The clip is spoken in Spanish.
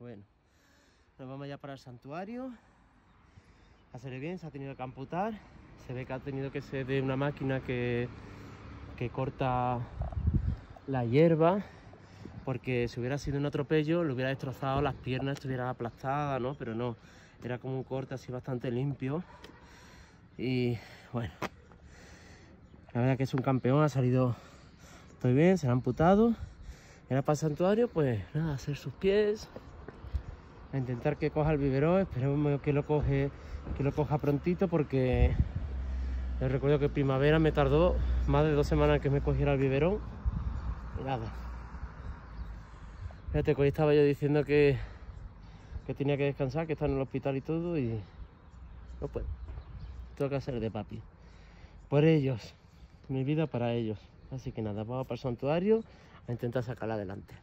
Bueno, nos vamos ya para el santuario. Hacerle bien, se ha tenido que amputar. Se ve que ha tenido que ser de una máquina que, que corta la hierba. Porque si hubiera sido un atropello, le hubiera destrozado las piernas, estuviera aplastada, ¿no? Pero no, era como un corte así bastante limpio. Y bueno, la verdad que es un campeón, ha salido muy bien, se ha amputado. Era para el santuario, pues nada, hacer sus pies, a intentar que coja el biberón, esperemos que lo coge, que lo coja prontito porque les recuerdo que primavera me tardó más de dos semanas que me cogiera el biberón y nada. Fíjate hoy estaba yo diciendo que, que tenía que descansar, que está en el hospital y todo y no puedo. Tengo que hacer de papi. Por ellos, mi vida para ellos. Así que nada, vamos para el santuario a intentar sacarla adelante.